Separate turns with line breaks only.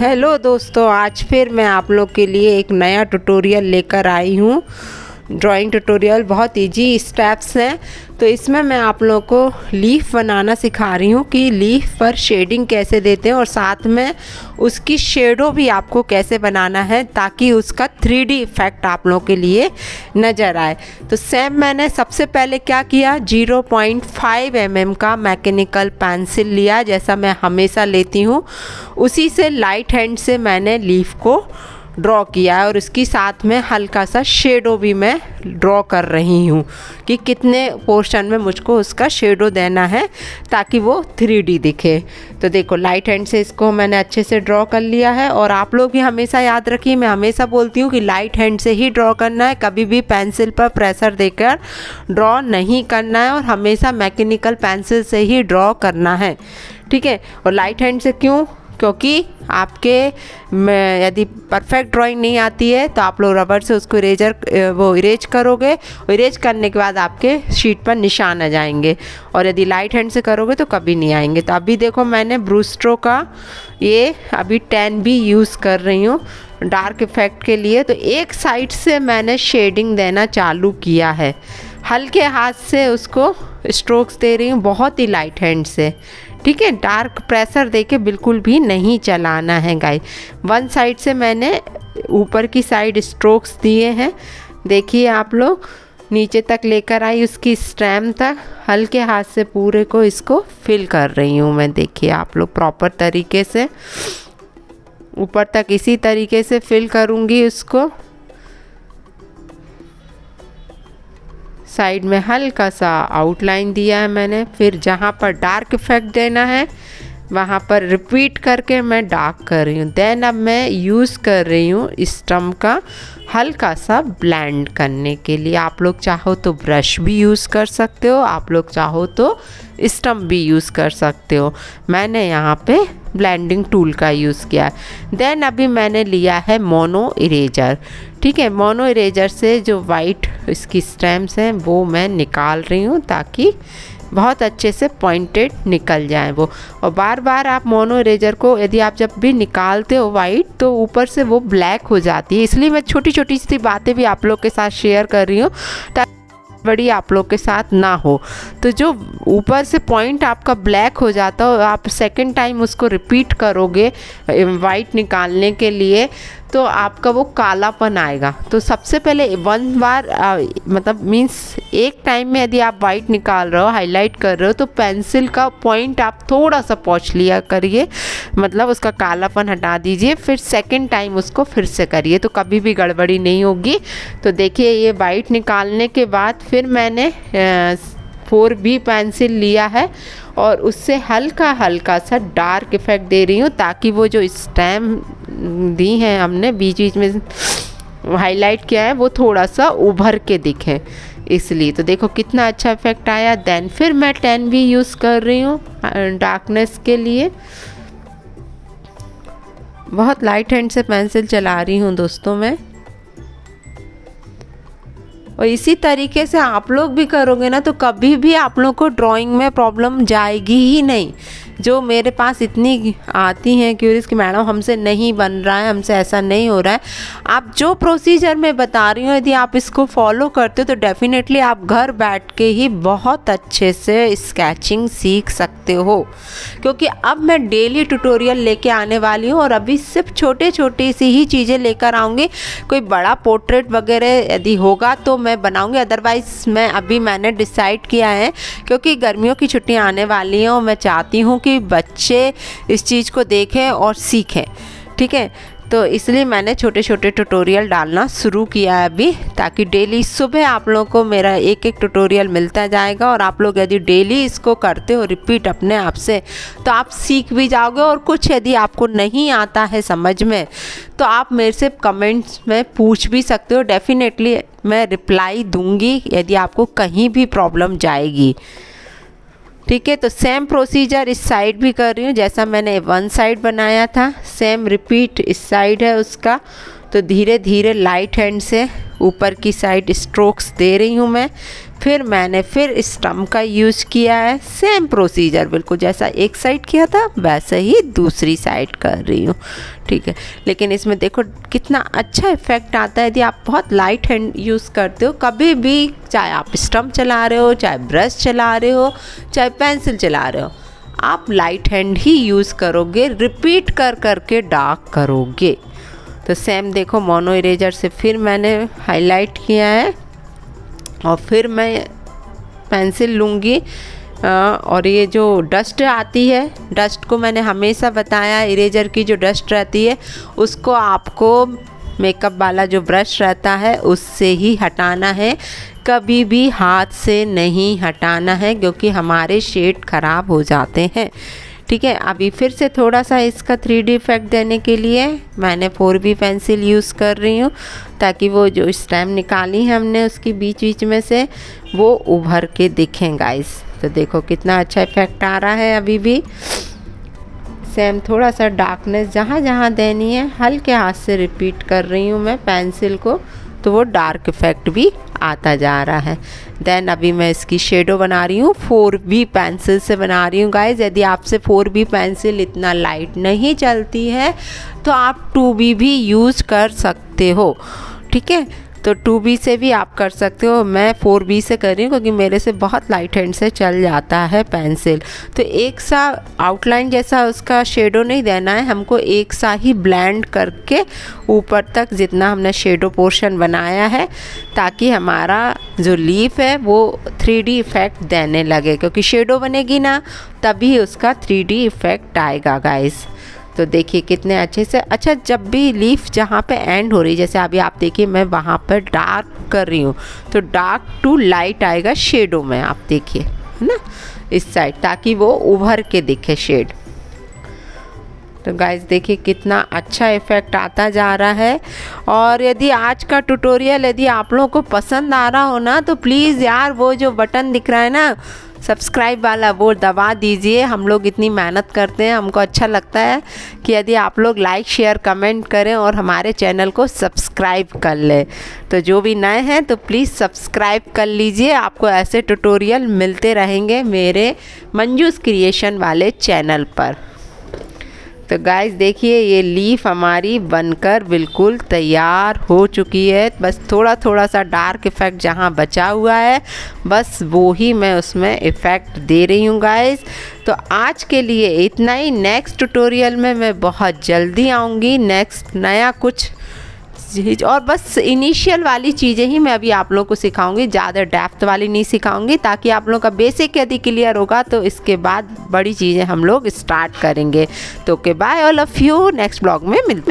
Hello दोस्तों, आज फिर मैं आप लोग के लिए एक नया ट्यूटोरियल लेकर आई हूँ। ड्राइंग ट्यूटोरियल बहुत इजी स्टेप्स हैं। तो इसमें मैं आप लोगों को लीफ बनाना सिखा रही हूँ कि लीफ पर शेडिंग कैसे देते हैं और साथ में उसकी शेडो भी आपको कैसे बनाना है ताकि उसका थ्री डी इफ़ेक्ट आप लोगों के लिए नज़र आए। तो सेम, मैंने सबसे पहले क्या किया? 0.5 पॉइंट mm का मैकेनिकल पेंसिल लिया, जैसा मैं हमेशा लेती हूँ। उसी से लाइट हैंड से मैंने लीफ को ड्रॉ किया है और इसकी साथ में हल्का सा शेडो भी मैं ड्रॉ कर रही हूँ कि कितने पोर्शन में मुझको उसका शेडो देना है ताकि वो थ्री दिखे। तो देखो लाइट हैंड से इसको मैंने अच्छे से ड्रॉ कर लिया है और आप लोग भी हमेशा याद रखिए, मैं हमेशा बोलती हूँ कि लाइट हैंड से ही ड्रॉ करना है। कभी भी पेंसिल पर प्रेशर देकर ड्रॉ नहीं करना है और हमेशा मैकेनिकल पेंसिल से ही ड्रॉ करना है। ठीक है? और लाइट हैंड से क्यों क्योंकि आपके यदि परफेक्ट ड्राइंग नहीं आती है तो आप लोग रबर से उसको इरेजर वो इरेज करोगे। इरेज करने के बाद आपके शीट पर निशान आ जाएँगे। और यदि लाइट हैंड से करोगे तो कभी नहीं आएँगे। तो अभी देखो मैंने ब्रूस्ट्रो का ये अभी टेन भी यूज़ कर रही हूँ डार्क इफ़ेक्ट के लिए। तो एक साइड से मैंने शेडिंग देना चालू किया है। हल्के हाथ से उसको स्ट्रोक्स दे रही हूँ, बहुत ही लाइट हैंड से। ठीक है डार्क प्रेशर दे के बिल्कुल भी नहीं चलाना है गाय वन साइड से मैंने ऊपर की साइड स्ट्रोक्स दिए हैं। देखिए आप लोग, नीचे तक लेकर आई उसकी स्टैम तक। हल्के हाथ से पूरे को इसको फिल कर रही हूँ मैं, देखिए आप लोग प्रॉपर तरीके से। ऊपर तक इसी तरीके से फिल करूँगी उसको। साइड में हल्का सा आउटलाइन दिया है मैंने। फिर जहाँ पर डार्क इफ़ेक्ट देना है, वहाँ पर रिपीट करके मैं डार्क कर रही हूँ। देन अब मैं यूज़ कर रही हूँ स्टम्प का हल्का सा ब्लेंड करने के लिए। आप लोग चाहो तो ब्रश भी यूज़ कर सकते हो, आप लोग चाहो तो स्टम्प भी यूज़ कर सकते हो। मैंने यहाँ पे ब्लेंडिंग टूल का यूज़ किया है। देन अभी मैंने लिया है मोनो इरेजर ठीक है मोनो इरेजर से जो वाइट इसकी स्टैम्प्स हैं, वो मैं निकाल रही हूँ ताकि बहुत अच्छे से पॉइंटेड निकल जाए वो। और बार बार आप मोनो इरेजर को यदि आप जब भी निकालते हो वाइट तो ऊपर से वो ब्लैक हो जाती है। इसलिए मैं छोटी छोटी सी बातें भी आप लोग के साथ शेयर कर रही हूँ। ताकि बड़ी आप लोग के साथ ना हो। तो जो ऊपर से पॉइंट आपका ब्लैक हो जाता हो आप सेकेंड टाइम उसको रिपीट करोगे वाइट निकालने के लिए तो आपका वो कालापन आएगा। तो सबसे पहले वन बार आ, मतलब मीन्स एक टाइम में यदि आप वाइट निकाल रहे हो हाईलाइट कर रहे हो तो पेंसिल का पॉइंट आप थोड़ा सा पहुँच लिया करिए। मतलब उसका कालापन हटा दीजिए फिर सेकेंड टाइम उसको फिर से करिए। तो कभी भी गड़बड़ी नहीं होगी। तो देखिए ये वाइट निकालने के बाद फिर मैंने फोर बी पेंसिल लिया है और उससे हल्का हल्का सा डार्क इफ़ेक्ट दे रही हूँ ताकि वो जो स्टैम दी हैं हमने, बीच बीच में हाईलाइट किया है, वो थोड़ा सा उभर के दिखे इसलिए। तो देखो कितना अच्छा इफ़ेक्ट आया। देन फिर मैं टेन भी यूज़ कर रही हूँ डार्कनेस के लिए। बहुत लाइट हैंड से पेंसिल चला रही हूँ दोस्तों मैं। और इसी तरीके से आप लोग भी करोगे ना तो कभी भी आप लोग को ड्राइंग में प्रॉब्लम जाएगी ही नहीं। जो मेरे पास इतनी आती हैं क्यूरीज कि मैडम हमसे नहीं बन रहा है, हमसे ऐसा नहीं हो रहा है। आप जो प्रोसीजर मैं बता रही हूँ, यदि आप इसको फॉलो करते हो तो डेफिनेटली आप घर बैठ के ही बहुत अच्छे से स्केचिंग सीख सकते हो। क्योंकि अब मैं डेली ट्यूटोरियल लेके आने वाली हूँ और अभी सिर्फ़ छोटे छोटी सी ही चीज़ें लेकर आऊँगी। कोई बड़ा पोर्ट्रेट वगैरह यदि होगा तो मैं बनाऊँगी। अदरवाइज़ मैं अभी मैंने डिसाइड किया है, क्योंकि गर्मियों की छुट्टियाँ आने वाली हैं और मैं चाहती हूँ कि कि बच्चे इस चीज़ को देखें और सीखें, ठीक है? तो इसलिए मैंने छोटे छोटे ट्यूटोरियल डालना शुरू किया है अभी, ताकि डेली सुबह आप लोगों को मेरा एक एक ट्यूटोरियल मिलता जाएगा और आप लोग यदि डेली इसको करते हो रिपीट अपने आप से तो आप सीख भी जाओगे और कुछ यदि आपको नहीं आता है समझ में तो आप मेरे से कमेंट्स में पूछ भी सकते हो। डेफिनेटली मैं रिप्लाई दूँगी यदि आपको कहीं भी प्रॉब्लम जाएगी। ठीक है तो सेम प्रोसीजर इस साइड भी कर रही हूँ, जैसा मैंने वन साइड बनाया था सेम रिपीट इस साइड है उसका तो धीरे धीरे लाइट हैंड से ऊपर की साइड स्ट्रोक्स दे रही हूँ मैं। फिर मैंने फिर स्टम्प का यूज़ किया है। सेम प्रोसीजर बिल्कुल जैसा एक साइड किया था, वैसे ही दूसरी साइड कर रही हूँ। ठीक है, लेकिन इसमें देखो कितना अच्छा इफ़ेक्ट आता है। यदि आप बहुत लाइट हैंड यूज़ करते हो, कभी भी, चाहे आप स्टम्प चला रहे हो, चाहे ब्रश चला रहे हो, चाहे पेंसिल चला रहे हो, आप लाइट हैंड ही यूज़ करोगे रिपीट कर करके डार्क करोगे। तो सेम देखो मोनो इरेजर से फिर मैंने हाईलाइट किया है। और फिर मैं पेंसिल लूँगी और ये जो डस्ट आती है डस्ट को मैंने हमेशा बताया इरेजर की जो डस्ट रहती है, उसको आपको मेकअप वाला जो ब्रश रहता है, उससे ही हटाना है। कभी भी हाथ से नहीं हटाना है, क्योंकि हमारे शेड ख़राब हो जाते हैं। ठीक है, अभी फिर से थोड़ा सा इसका थ्री डी इफ़ेक्ट देने के लिए मैंने फोर बी पेंसिल यूज़ कर रही हूँ, ताकि वो जो स्टैम निकाली है हमने उसकी बीच बीच में से, वो उभर के दिखें गाइस तो देखो कितना अच्छा इफ़ेक्ट आ रहा है अभी भी। सेम थोड़ा सा डार्कनेस जहाँ जहाँ देनी है, हल्के हाथ से रिपीट कर रही हूँ मैं पेंसिल को तो वो डार्क इफ़ेक्ट भी आता जा रहा है। देन अभी मैं इसकी शेडो बना रही हूँ। फोर बी पेंसिल से बना रही हूँ गाइज़ यदि आपसे फोर बी पेंसिल इतना लाइट नहीं चलती है तो आप टू बी भी यूज़ कर सकते हो। ठीक है? तो टू बी से भी आप कर सकते हो। मैं फोर बी से कर रही हूँ क्योंकि मेरे से बहुत लाइट हैंड से चल जाता है पेंसिल तो एक सा आउटलाइन जैसा उसका शेडो नहीं देना है। हमको एक सा ही ब्लेंड करके ऊपर तक जितना हमने शेडो पोर्शन बनाया है, ताकि हमारा जो लीफ है, वो थ्री डी इफ़ेक्ट देने लगे। क्योंकि शेडो बनेगी ना, तभी उसका थ्री डी इफ़ेक्ट आएगा गाइस तो देखिए कितने अच्छे से अच्छा जब भी लीफ जहाँ पे एंड हो रही है, जैसे अभी आप देखिए, मैं वहाँ पर डार्क कर रही हूँ तो डार्क टू लाइट आएगा शेडो में, आप देखिए, है ना? इस साइड ताकि वो उभर के दिखे शेड तो गाइज़ देखिए कितना अच्छा इफ़ेक्ट आता जा रहा है। और यदि आज का ट्यूटोरियल यदि आप लोगों को पसंद आ रहा हो ना तो प्लीज़ यार, वो जो बटन दिख रहा है ना सब्सक्राइब वाला वो दबा दीजिए। हम लोग इतनी मेहनत करते हैं, हमको अच्छा लगता है कि यदि आप लोग लाइक शेयर कमेंट करें और हमारे चैनल को सब्सक्राइब कर लें। तो जो भी नए हैं तो प्लीज़ सब्सक्राइब कर लीजिए। आपको ऐसे ट्यूटोरियल मिलते रहेंगे मेरे मंजूस क्रिएशन वाले चैनल पर। तो गाइस देखिए, ये लीफ हमारी बनकर बिल्कुल तैयार हो चुकी है। बस थोड़ा थोड़ा सा डार्क इफ़ेक्ट जहाँ बचा हुआ है, बस वो ही मैं उसमें इफ़ेक्ट दे रही हूँ गाइस तो आज के लिए इतना ही। नेक्स्ट ट्यूटोरियल में मैं बहुत जल्दी आऊँगी। नेक्स्ट नया कुछ चीज़ और बस इनिशियल वाली चीज़ें ही मैं अभी आप लोगों को सिखाऊँगी, ज़्यादा डेप्थ वाली नहीं सिखाऊँगी, ताकि आप लोगों का बेसिक यदि क्लियर होगा तो इसके बाद बड़ी चीज़ें हम लोग स्टार्ट करेंगे। तो okay bye all of you next blog में मिल।